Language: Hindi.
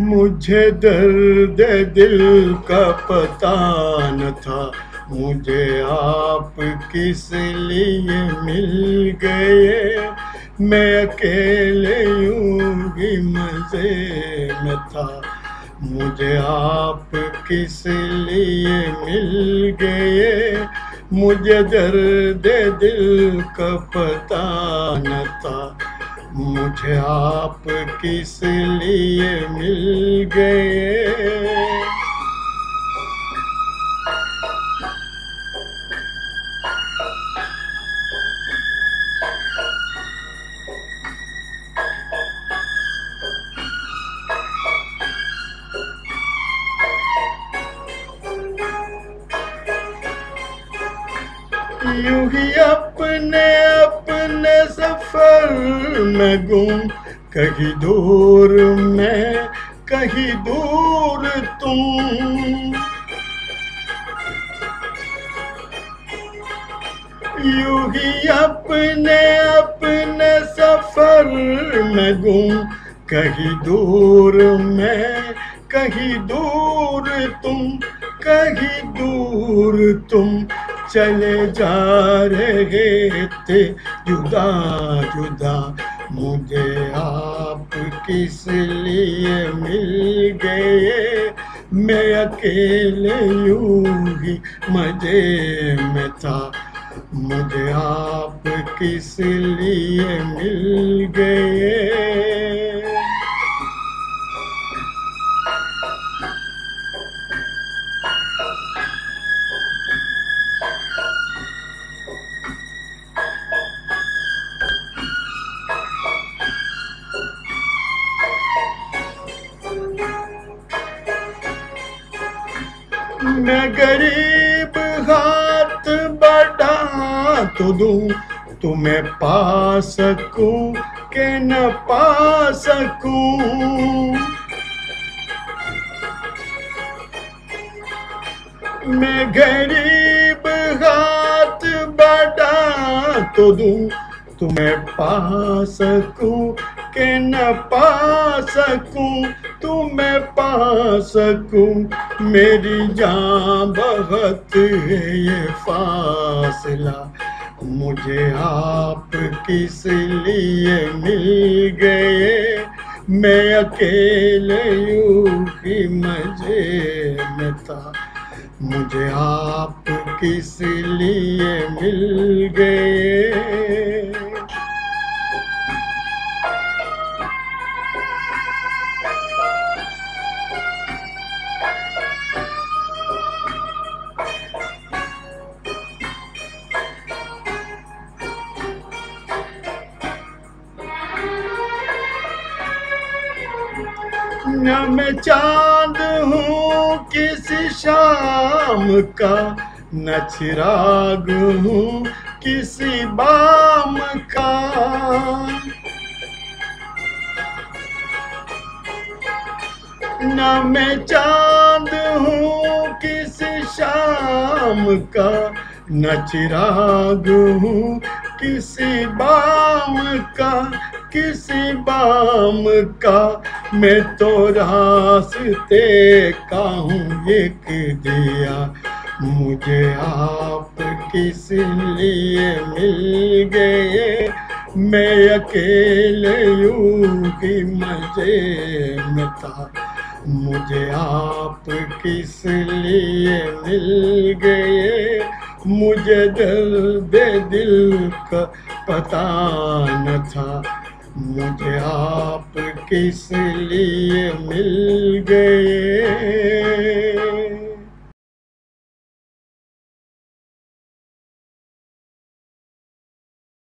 मुझे दर्द दिल का पता न था। मुझे आप किस लिए मिल गए? मैं अकेले यूँ ही मज़े में था। मुझे आप किस लिए मिल गए? मुझे दर्द दिल का पता न था। मुझे आप किस लिए मिल गए? यूँ ही अपने सफ़र में गुम कहीं दूर मैं, कहीं दूर तुम। यूँ ही अपने अपने सफ़र में गुम कहीं दूर मैं, कहीं दूर तुम, कहीं दूर तुम। चले जा रहे थे। जुदा जुदा, मुझे आप किस लिए मिल गए? मैं अकेले यूँ ही मज़े में था। मुझे आप किस लिए मिल गए? मैं गरीब हाथ बढ़ा तो दूँ। तुम्हें पा सकूँ के न पा सकूँ। मैं गरीब हाथ बढ़ा तो दूँ। तुम्हें पा सकूँ के न पा सकूँ। तुम्हें पा सकूँ मेरी जान बहुत है ये फासला। मुझे आप किस लिए मिल गए? मैं अकेले ही मज़े में था। मुझे आप किस लिए मिल गए? न मैं चाँद हूँ, किसी शाम का न चिराग हूँ, किसी बाम का। न मैं चाँद हूँ, किसी शाम का न चिराग हूँ, किसी बाम का, किसी बाम का। मैं तो रास्ते का हूँ एक दिया। मुझे आप किस लिए मिल गए? मैं अकेले ही मज़े में था। मुझे आप किस लिए मिल गए? मुझे दर्द दिल का पता न था। मुझे आप किस लिए मिल गए?